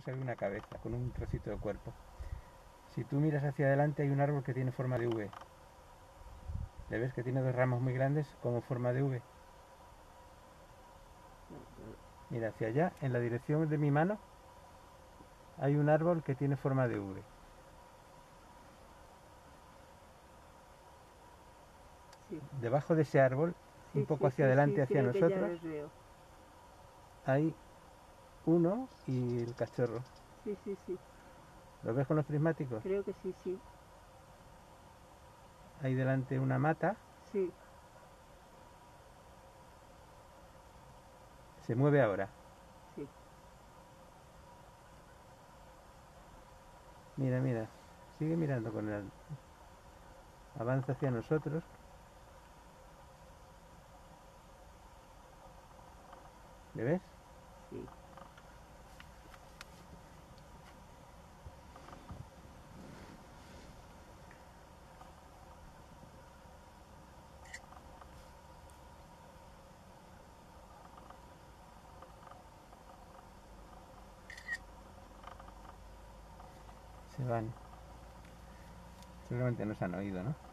se ve una cabeza con un trocito de cuerpo. Si tú miras hacia adelante hay un árbol que tiene forma de V. ¿Le ves que tiene dos ramas muy grandes como forma de V? Mira, hacia allá, en la dirección de mi mano, hay un árbol que tiene forma de V. Sí, Debajo de ese árbol, sí, un poco sí, hacia adelante, hacia nosotros, hay uno y el cachorro. Sí, sí, sí. ¿Lo ves con los prismáticos? Creo que sí, sí. Hay delante una mata, Sí, se mueve ahora. sí. Mira, mira, sigue mirando con el... Avanza hacia nosotros. ¿Le ves? Sí. Se van. Seguramente nos han oído, ¿no?